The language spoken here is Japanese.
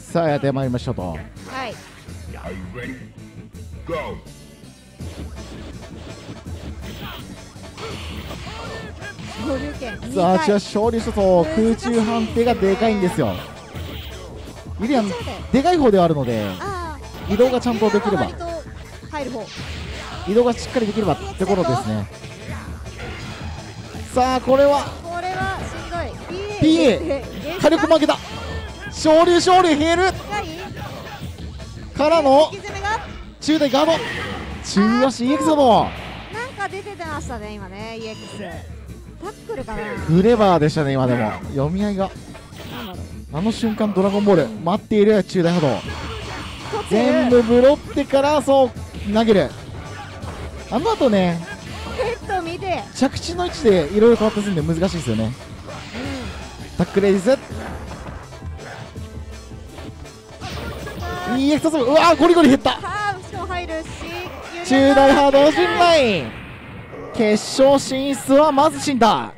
さあやってまいりましょうと。はい。Are you ready? Go. 昇竜拳2さあ回じゃあ勝利したと空中判定がでかいんですよ。ウィリアムで。かい方ではあるのであ移動がちゃんとできれば。移動がしっかりできればってことですね。さあこれはこれはしんどい。PA 火力負けた昇竜昇竜減る。深いからの中大ガード中足 EX ガードなんか出ててましたね今ね EX タックルかな。クレバーでしたね今でも。読み合いが。あの瞬間ドラゴンボール待っている中大波動。全部ブロってからそう投げる。あの後ねヘッド見て。着地の位置でいろいろ変わったりするんで難しいですよね。タックレイズ EX 突うわゴリゴリ減った。ハード入るし中大波動決勝進出はまず死んだ。